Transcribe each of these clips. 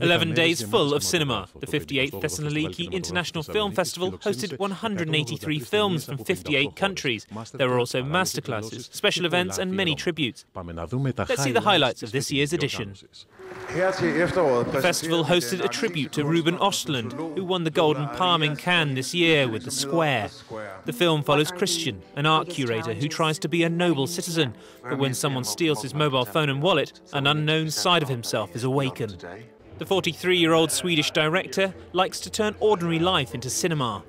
11 days full of cinema. The 58th Thessaloniki International Film Festival hosted 183 films from 58 countries. There were also masterclasses, special events, and many tributes. Let's see the highlights of this year's edition. The festival hosted a tribute to Ruben Ostlund, who won the Golden Palm in Cannes this year with The Square. The film follows Christian, an art curator who tries to be a noble citizen, but when someone steals his mobile phone and wallet, an unknown side of himself is awakened. The 43 year old Swedish director likes to turn ordinary life into cinema.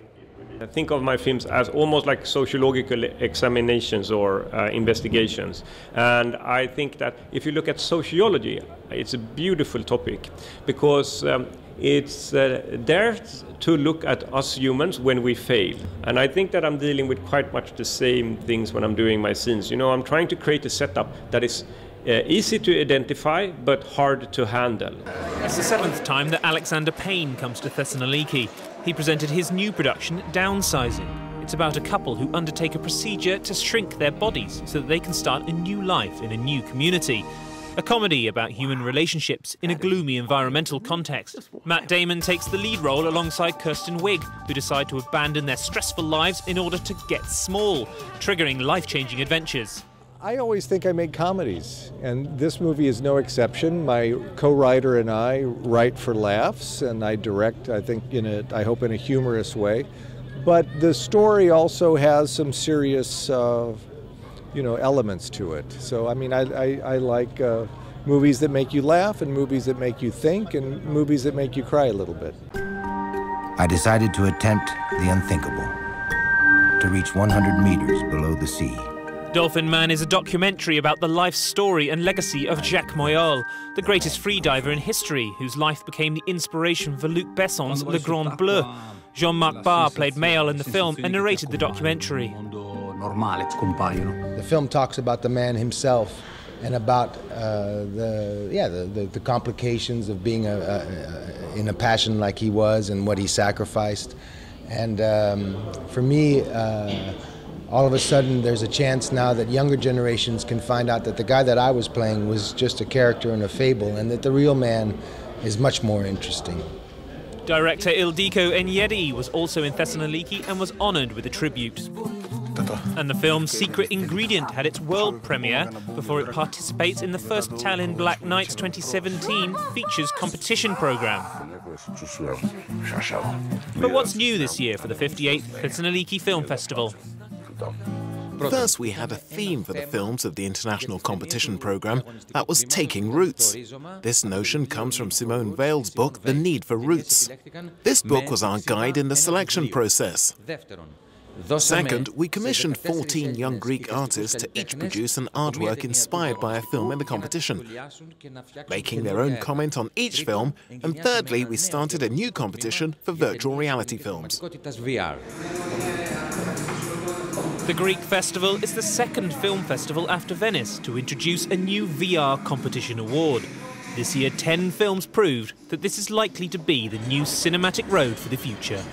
I think of my films as almost like sociological examinations or uh, investigations. And I think that if you look at sociology, it's a beautiful topic because um, it's uh, there to look at us humans when we fail. And I think that I'm dealing with quite much the same things when I'm doing my scenes. You know, I'm trying to create a setup that is Uh, easy to identify but hard to handle. It's the seventh time that Alexander Payne comes to Thessaloniki. He presented his new production, Downsizing. It's about a couple who undertake a procedure to shrink their bodies so that they can start a new life in a new community. A comedy about human relationships in a gloomy environmental context. Matt Damon takes the lead role alongside Kristen Wiig, who decide to abandon their stressful lives in order to get small, triggering life changing adventures. I always think I make comedies, and this movie is no exception. My co-writer and I write for laughs, and I direct. I think in a, I hope in a humorous way, but the story also has some serious, uh, you know, elements to it. So I mean, I, I, I like uh, movies that make you laugh, and movies that make you think, and movies that make you cry a little bit. I decided to attempt the unthinkable, to reach 100 meters below the sea. Dolphin Man is a documentary about the life story and legacy of Jacques Mayol, the greatest freediver in history, whose life became the inspiration for Luc Besson's Le Grand Bleu. Jean-Marc Barr played Mayol in the film and narrated the documentary. The film talks about the man himself and about uh, the yeah the, the, the, complications of being a, a, a, in a passion like he was and what he sacrificed. And um, for me. Uh, all of a sudden there's a chance now that younger generations can find out that the guy that I was playing was just a character in a fable and that the real man is much more interesting. Director Ildiko Enyedi was also in Thessaloniki and was honoured with a tribute. And the film Secret Ingredient had its world premiere before it participates in the first Tallinn Black Nights 2017 features competition programme. But what's new this year for the 58th Thessaloniki Film Festival? First, we had a theme for the films of the international competition program that was taking roots. This notion comes from Simone Weil's book, The Need for Roots. This book was our guide in the selection process. Second, we commissioned 14 young Greek artists to each produce an artwork inspired by a film in the competition, making their own comment on each film. And thirdly, we started a new competition for virtual reality films. The Greek festival is the second film festival after Venice to introduce a new VR competition award. This year, 10 films proved that this is likely to be the new cinematic road for the future.